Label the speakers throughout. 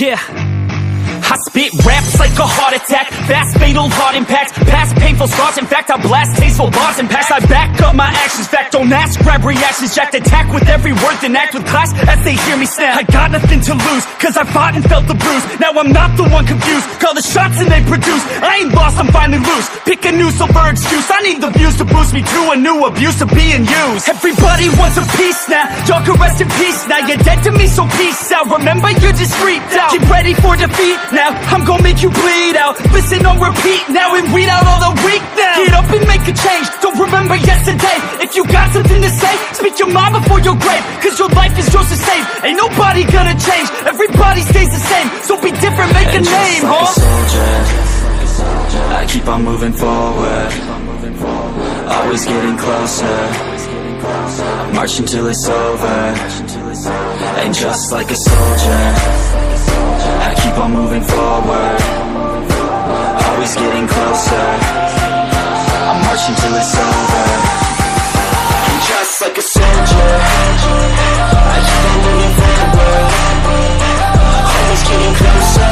Speaker 1: Yeah. I spit raps like a heart attack. Fast fatal heart impacts. Past painful scars. In fact I blast tasteful bars and past I back up my actions. Fact don't ask. Grab reactions. Jacked attack with every word Then act with class. As they hear me snap I got nothing to lose. Cause I fought and felt the bruise. Now I'm not the one confused. Call the shots and they produce. I ain't lost I'm finally loose. Pick a new silver excuse. I need the views to boost me to a new abuse of being used. Everybody wants a piece now. Y'all can rest in peace now. You're dead to me so peace out. Remember you're just freaked out. Get ready for defeat now. I'm gonna make you bleed out. Listen on repeat now and weed out all the weak now. Get up and make a change. Don't remember yesterday. If you got something to say Speak your mind before your grave. Cause your life is yours to save. Ain't nobody gonna change. Everybody stays the same. So be different, make
Speaker 2: And
Speaker 1: a name,
Speaker 2: like
Speaker 1: huh?
Speaker 2: a soldier. I keep on moving forward. Always getting closer. I march until it's over. And just like a soldier I keep on moving forward. Always getting closer. I march until it's over. And just like a Always getting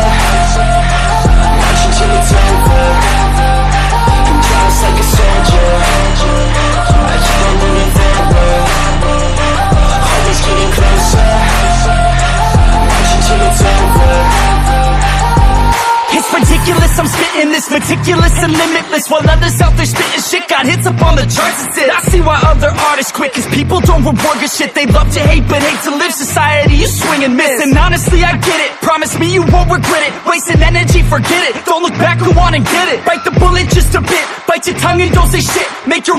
Speaker 1: this meticulous and limitless While others out there spitting shit. Got hits up on the charts and I see why other artists quit Cause people don't reward good shit. They love to hate but hate to live. Society you swing and miss And honestly I get it. Promise me you won't regret it. Wasting energy, forget it. Don't look back, go on and get it. Bite the bullet just a bit. Bite your tongue and don't say shit. Make your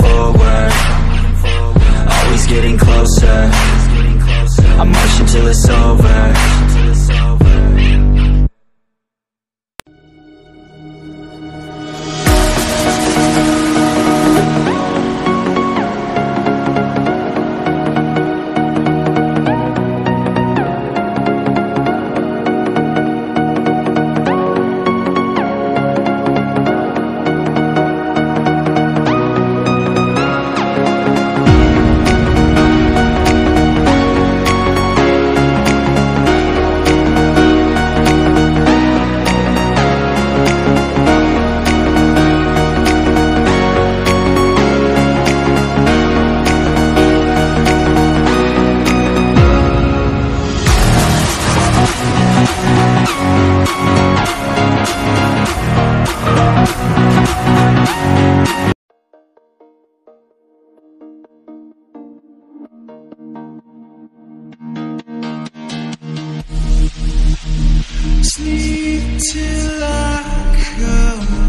Speaker 2: forward. Always getting closer. I'm marching till it's over. sleep till I come.